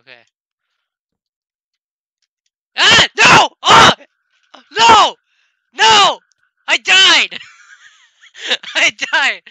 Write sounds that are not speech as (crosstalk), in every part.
Okay. Ah! No! Oh! No! No! I died! (laughs) I died!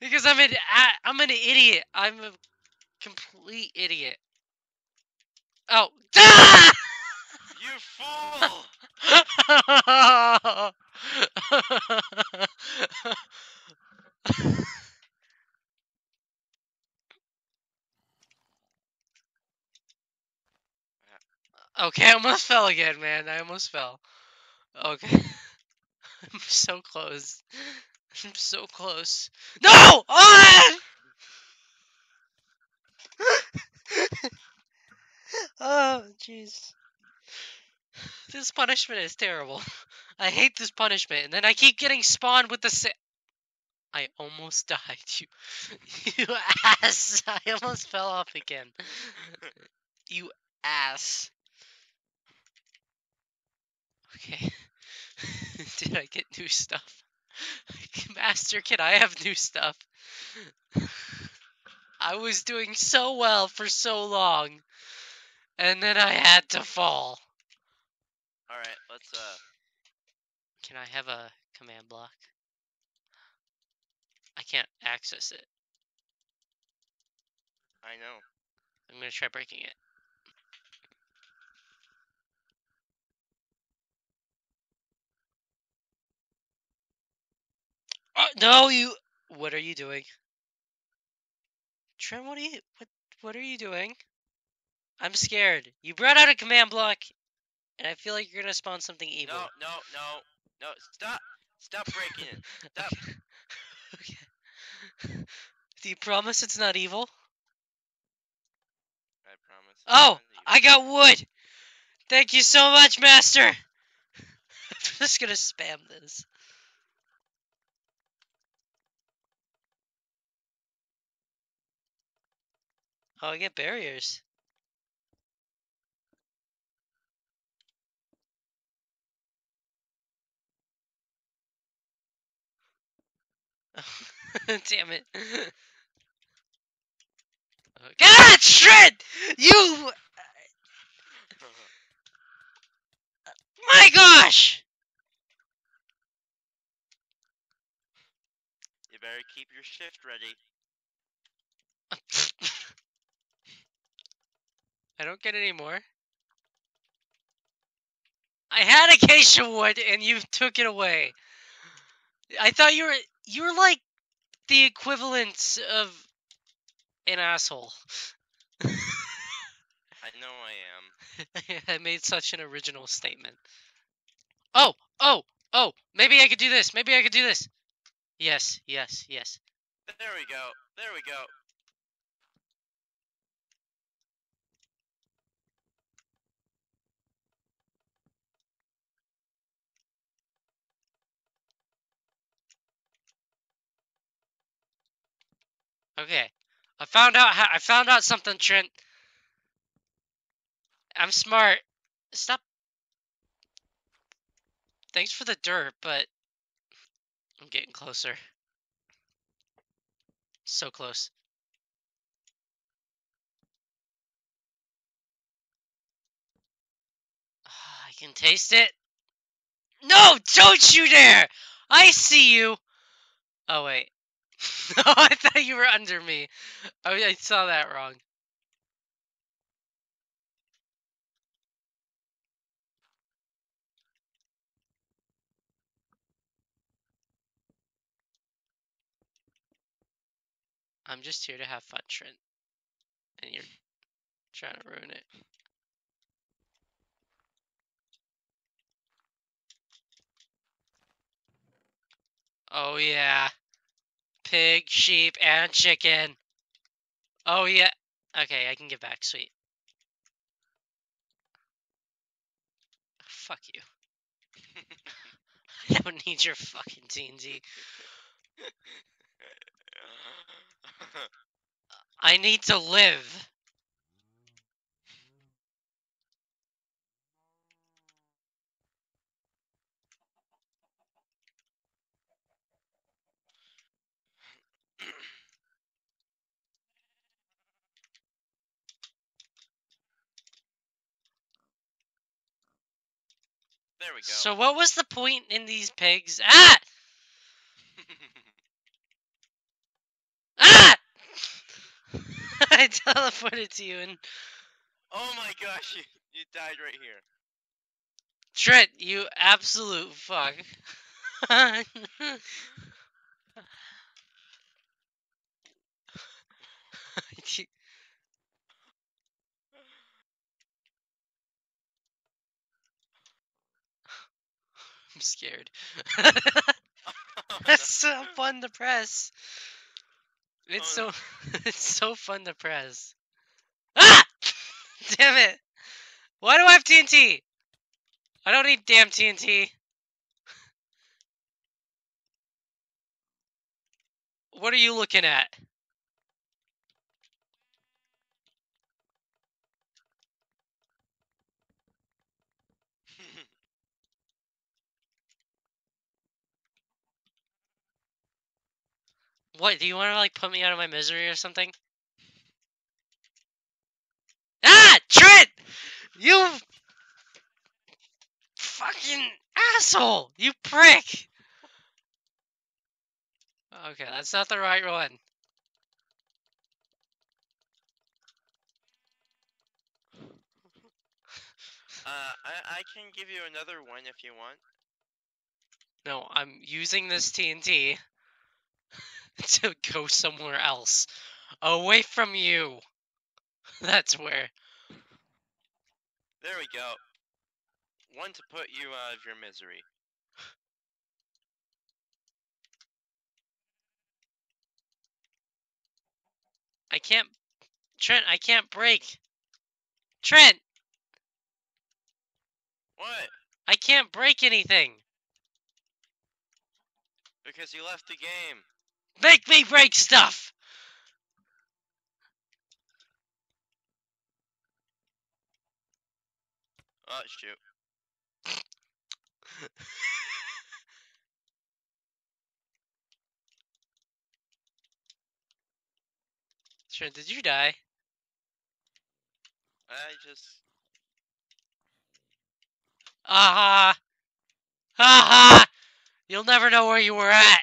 Because I'm an a- I'm an idiot. I'm a complete idiot. Oh. Ah! (laughs) You fool! (laughs) okay, (laughs) I almost fell again, man. I almost fell. Okay. (laughs) I'm so close. I'm so close. No! Ah! (laughs) oh, jeez. This punishment is terrible. I hate this punishment, and then I keep getting spawned with the sa- I almost died, you, you ass! I almost fell off again. You ass. Okay. (laughs) Did I get new stuff? (laughs) Master, can I have new stuff? I was doing so well for so long, and then I had to fall. Alright, let's uh Can I have a command block? I can't access it. I know. I'm gonna try breaking it. Uh, no, you. What are you doing? Trent, what are you? What? What are you doing? I'm scared. You brought out a command block, and I feel like you're gonna spawn something evil. No, no, no, no, stop! Stop breaking it! (laughs) Stop! okay. (laughs) (laughs) Do you promise it's not evil? I promise. Oh. I got wood. Thank you so much, Master. I'm just gonna spam this. Oh, I get barriers. (laughs) Damn it. (laughs) God, shit! You. Uh, my gosh! you better keep your shift ready. I don't get any more. I had acacia wood and you took it away. I thought you were you were like the equivalent of an asshole. (laughs) I know I am. (laughs) I made such an original statement. Oh, oh, oh, maybe I could do this. Maybe I could do this. Yes, yes, yes. There we go. There we go. Okay. I found out how I found out something, Trent. I'm smart. Stop. Thanks for the dirt, but I'm getting closer. So close. Ah, I can taste it. No, don't you dare! I see you. Oh wait. (laughs) no, I thought you were under me. Oh, I saw that wrong. I'm just here to have fun, Trent. And you're trying to ruin it. Oh yeah. Pig, sheep, and chicken. Oh yeah. Okay, I can get back. Sweet. Fuck you. (laughs) I don't need your fucking TNT. (laughs) I need to live. There we go. So what was the point in these pigs? Ah! (laughs) Ah! (laughs) I teleported to you and oh my gosh, you, you died right here. Trent, you absolute fuck. (laughs) I'm scared. (laughs) (laughs) That's so fun to press. It's Oh, so (laughs) it's so fun to press. Ah! Damn it! Why do I have TNT? I don't need damn TNT. What are you looking at? no. What, do you want to like put me out of my misery or something? Ah! Trent! You fucking asshole! You prick! Okay, that's not the right one. uh, I, I can give you another one if you want. No, I'm using this TNT (laughs) (laughs) to go somewhere else. Away from you. (laughs) That's where. There we go. One to put you out of your misery. I can't. Trent, I can't break. Trent, What? I can't break anything. Because you left the game. Make me break stuff. Oh shoot. (laughs) Trent, did you die? I just. Aha! Aha! You'll never know where you were at.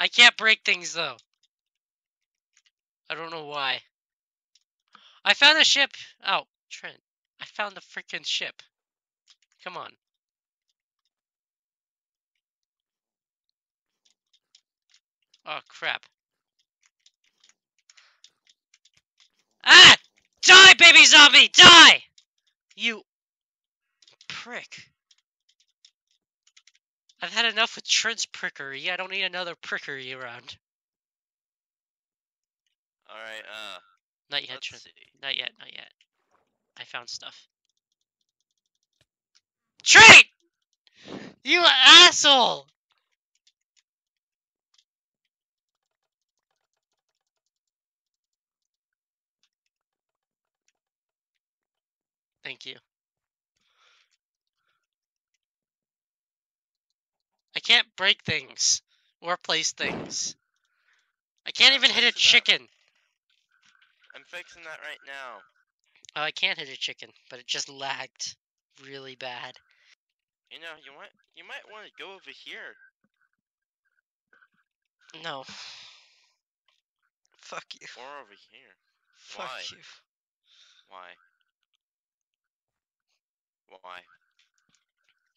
I can't break things though. I don't know why. I found a ship. Oh, Trent. I found the freaking ship. Come on. Oh crap. Ah! Die, baby zombie! Die! You prick. I've had enough with Trent's prickery. I don't need another prickery around. Alright, uh. Not yet, Trent. see. Not yet, not yet. I found stuff. Trent! You asshole! Thank you. Can't break things or place things. I can't even hit a fix it up. chicken. I'm fixing that right now. Oh, I can't hit a chicken, but it just lagged really bad. You know, you might you might want to go over here. No. (laughs) Fuck you. Or over here. Fuck Why? you. Why? Why?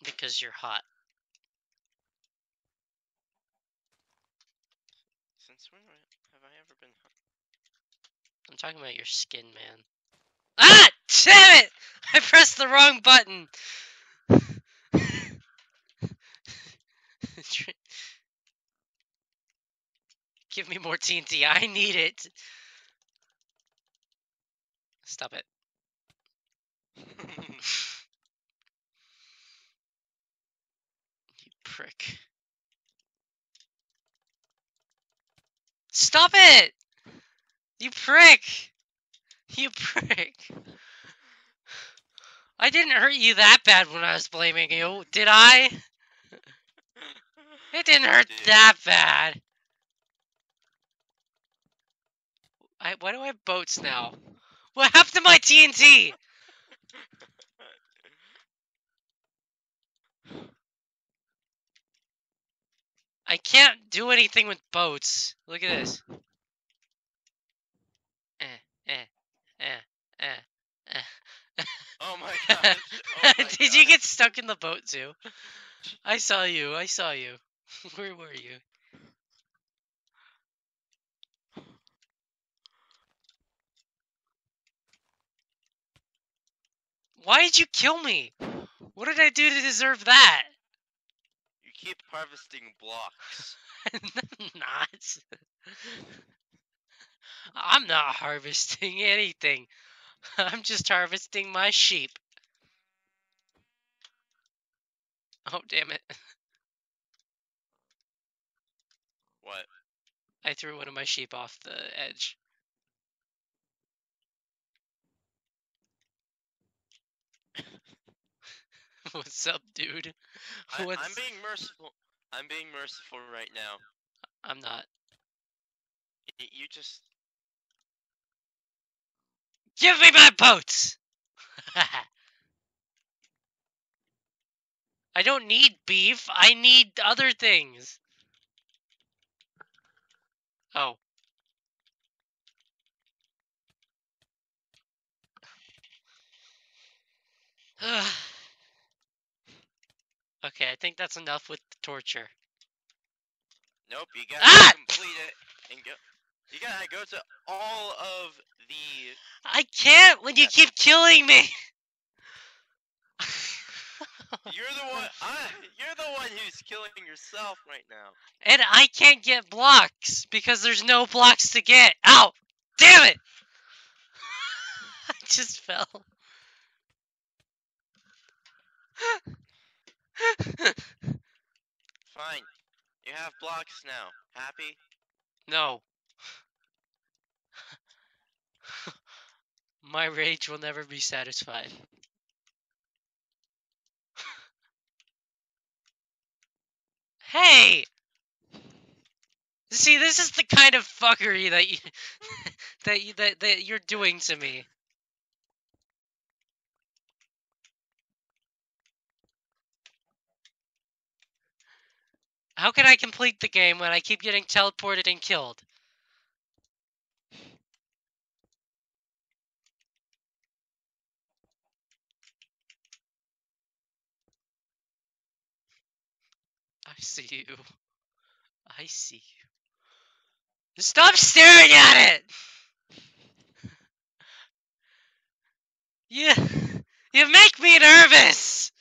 Because you're hot. Since when have I ever been hot? I'm talking about your skin, man. Ah! Damn it! I pressed the wrong button. (laughs) Give me more TNT. I need it. Stop it. (laughs) You prick. Stop it! You prick! You prick. I didn't hurt you that bad when I was blaming you, did I? It didn't hurt that bad. I, why do I have boats now? What happened to my TNT? I can't do anything with boats. Look at this. Eh, eh, eh. Oh my (laughs) god. Oh my Did you get stuck in the boat too? I saw you. I saw you. (laughs) Where were you? Why did you kill me? What did I do to deserve that? You keep harvesting blocks. I'm (laughs) not. I'm not (laughs) harvesting anything. (laughs) I'm just harvesting my sheep. Oh, damn it. (laughs) What? I threw one of my sheep off the edge. What's up, dude? I, What's... I'm being merciful. I'm being merciful right now. I'm not. You just. Give me my boats! (laughs) I don't need beef. I need other things. Oh. (sighs) okay, I think that's enough with the torture. Nope. You gotta Ah! complete it and go. You gotta go to all of the. I can't when you keep killing me. You're the one. I, you're the one who's killing yourself right now. and I can't get blocks because there's no blocks to get. Ow! Damn it! (laughs) I just fell. Fine. You have blocks now. Happy? no. My rage will never be satisfied. hey! See, this is the kind of fuckery that you (laughs) that you that, that you're doing to me. How can I complete the game when I keep getting teleported and killed? I see you. I see you. Stop staring at it! You, you make me nervous!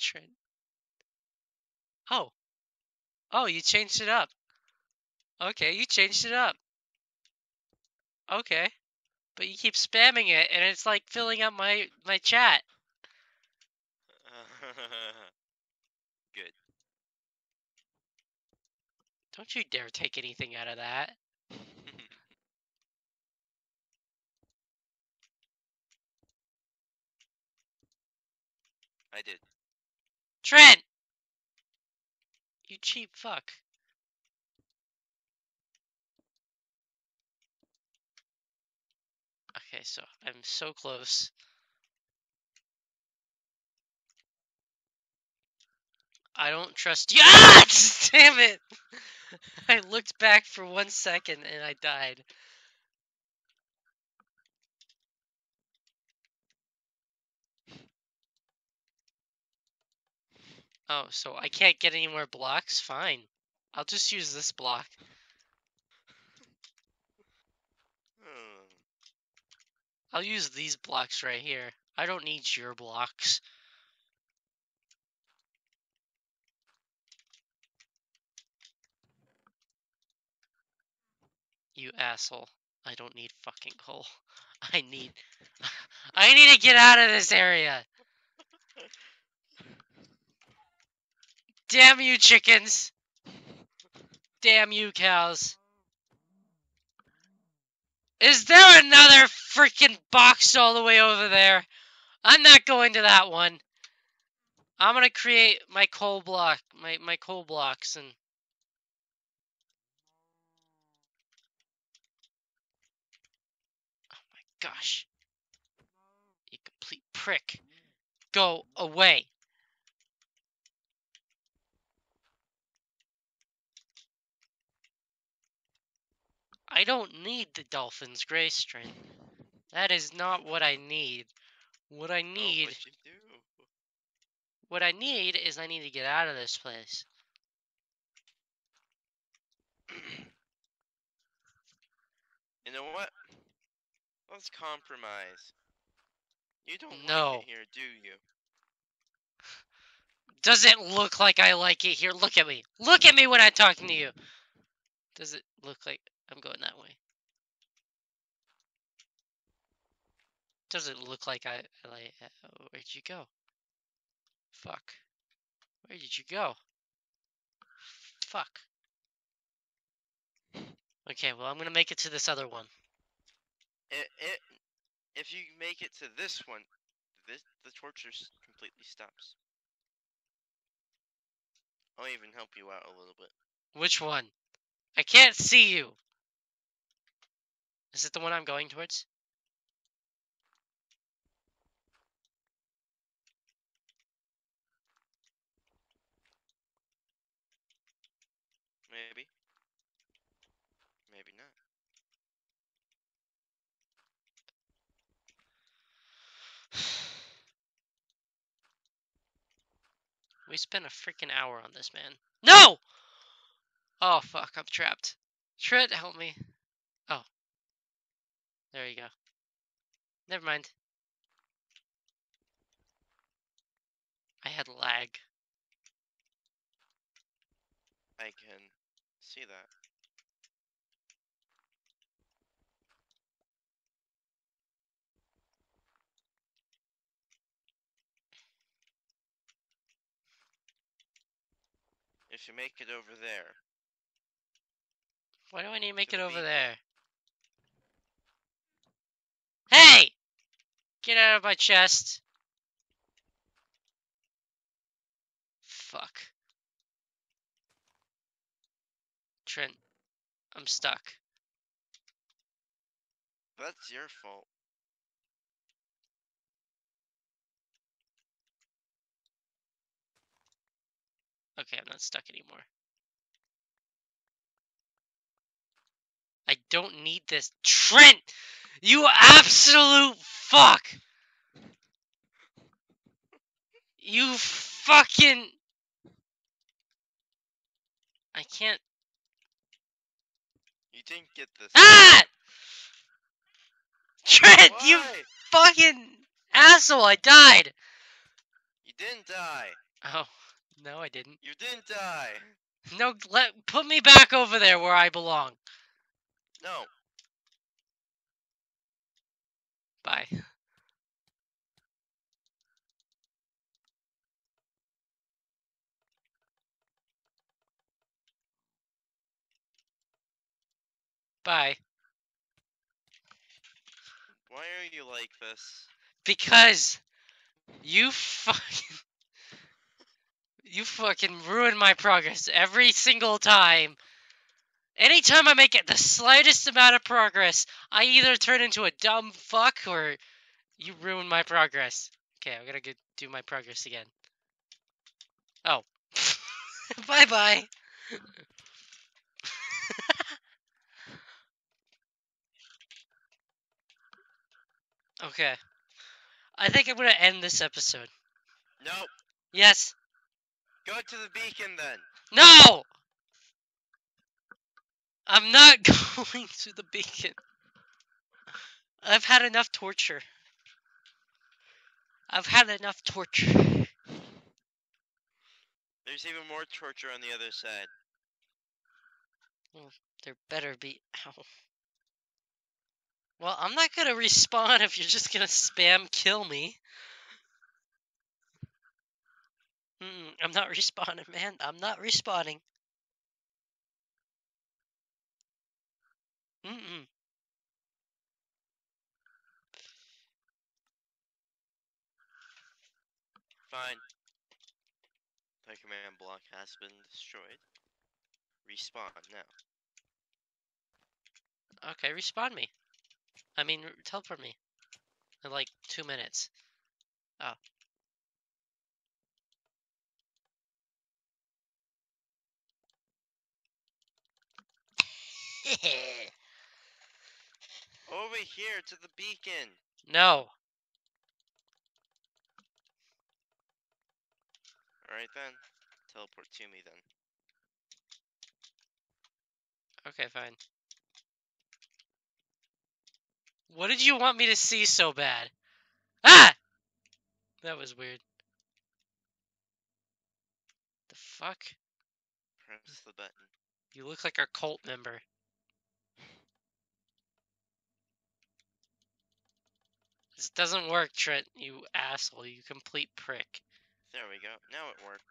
Trent. Oh. Oh, you changed it up. Okay, you changed it up. Okay. But you keep spamming it and it's like filling up my my chat. (laughs) Good. Don't you dare take anything out of that. (laughs) I did. Trent! You cheap fuck. Okay, so I'm so close. I don't trust you. Ah! (laughs) Damn it! (laughs) I looked back for one second and I died. Oh, so I can't get any more blocks? Fine. I'll just use this block. I'll use these blocks right here. I don't need your blocks. You asshole. I don't need fucking coal. (laughs) I need (laughs) I need to get out of this area. Damn you chickens. Damn you cows. Is there another freaking box all the way over there? I'm not going to that one. I'm gonna create my coal block, my my coal blocks, and oh my gosh, you complete prick. go away. I don't need the Dolphins Grace Train. That is not what I need. What I Oh, need, do? what I need is I need to get out of this place. You know what? Let's compromise. You don't No. like it here, do you? Does it look like I like it here? Look at me. Look at me when I'm talking to you. Does it look like I'm going that way? Does it look like I, like? uh, Where'd you go? Fuck. Where did you go? Fuck. Okay, well I'm gonna make it to this other one. It, it, if you make it to this one, this the torture completely stops. I'll even help you out a little bit. Which one? I can't see you. Is it the one I'm going towards? Maybe. Maybe not. We spent a freaking hour on this, man. No! Oh, fuck, I'm trapped. Trent, help me. Oh. There you go. Never mind. I had lag. I can see that. If you make it over there, Why do I need to make it over there? Hey! Get out of my chest. Fuck. Trent, I'm stuck. that's your fault. Okay, I'm not stuck anymore. I don't need this. Trent! You absolute fuck! You fucking. I can't. You didn't get this. Ah! Trent, you fucking asshole! I died! You didn't die. Oh, no, I didn't. You didn't die. No, let put me back over there where I belong. No. Bye. Bye. Why are you like this? Because you (laughs) fucking you fucking ruin my progress every single time. Anytime I make it the slightest amount of progress, I either turn into a dumb fuck or you ruin my progress. Okay, I'm gonna go do my progress again. Oh. (laughs) bye bye. (laughs) okay. I think I'm gonna end this episode. Nope. Yes. Go to the beacon then. No! I'm not (laughs) going to the beacon. I've had enough torture. I've had enough torture. There's even more torture on the other side. Well, There better be. Ow. (laughs) Well, I'm not gonna (laughs) respawn if you're just gonna spam kill me. Mm-mm, I'm not (laughs) respawning, man. I'm not respawning. Mm-mm. Fine. The command block has been destroyed. Respawn now. Okay, respawn me. I mean, teleport me. In like two minutes. Oh. (laughs) Over here to the beacon. no. Alright then. Teleport to me then. Okay, fine. What did you want me to see so bad? Ah! That was weird. The fuck? Press the button. You look like our cult member. This doesn't work, Trent, you asshole, you complete prick. There we go. Now it works.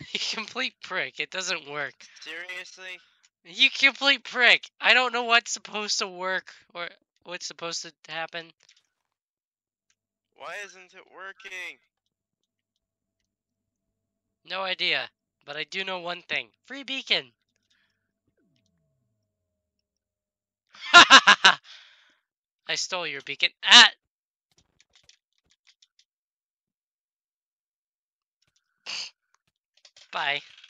(laughs) you complete prick, it doesn't work. Seriously? You complete prick. I don't know what's supposed to work or what's supposed to happen. Why isn't it working? No idea. But I do know one thing. Free beacon. (laughs) I stole your beacon. Ah! Bye.